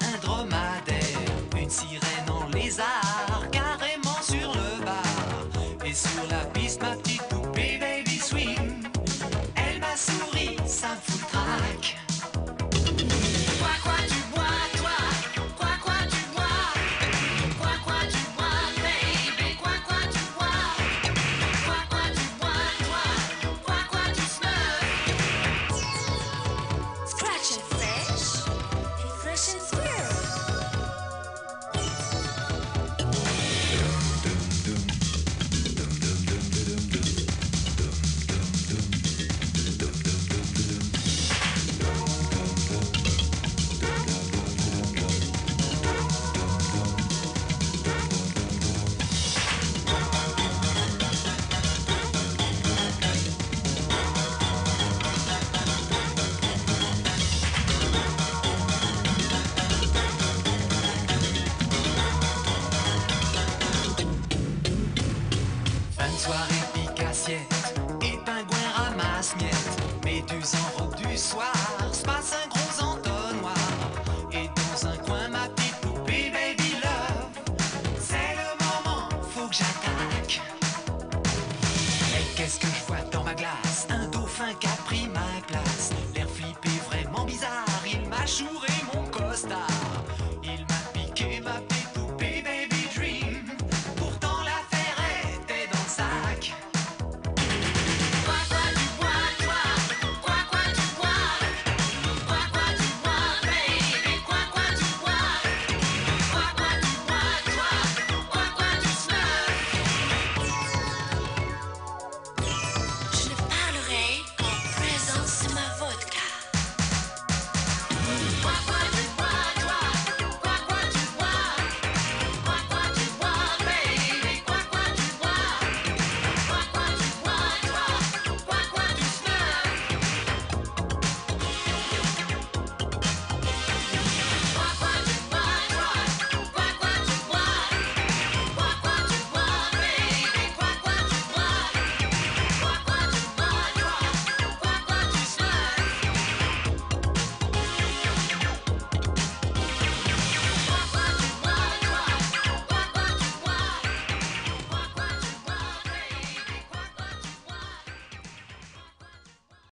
un dromadaire, une sirène en lézard, carrément sur le bar. Et sur la piste, ma méduse en robe du soir.